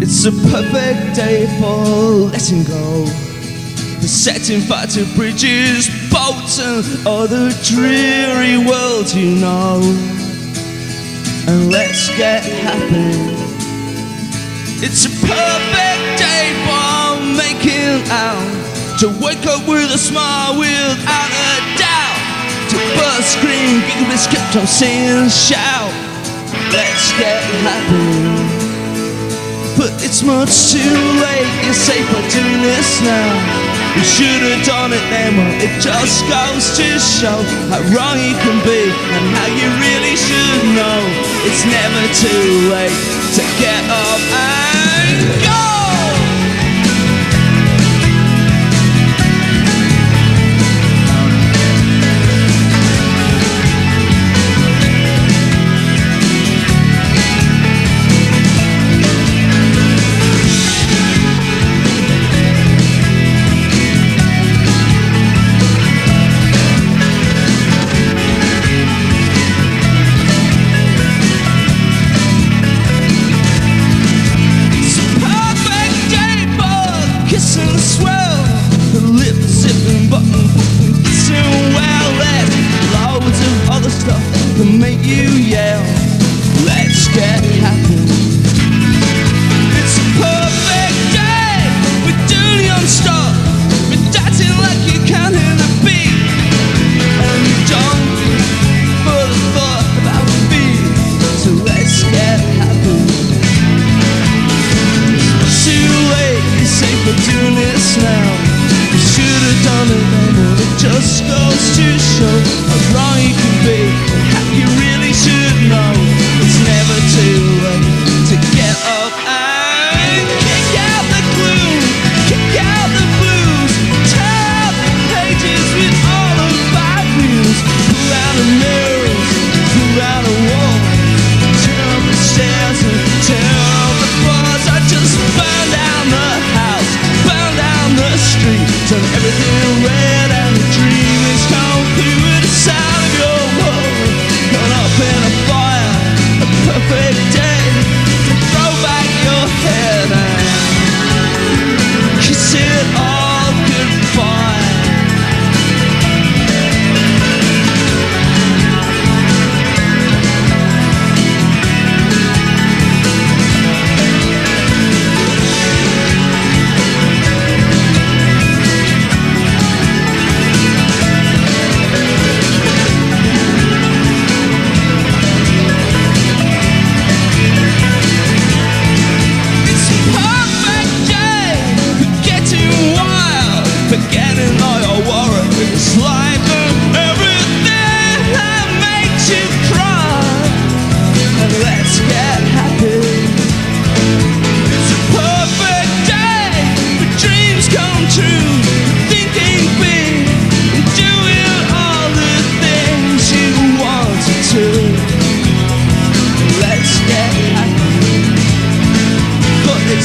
It's a perfect day for letting go. The setting fire to bridges, boats, and other dreary worlds you know. And let's get happy. It's a perfect day for making out. To wake up with a smile without a doubt. To burst, scream, giggle, kept sing and shout. Let's get happy. But it's much too late, you're safer doing this now. You should have done it then, well it just goes to show How wrong you can be and how you really should know. It's never too late to get up do this now. You should have done it then, but it just goes to show. turn everything red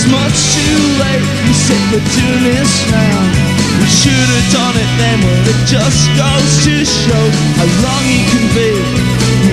It's much too late, we said we're doing this now. We should have done it then, well it just goes to show How long you can be.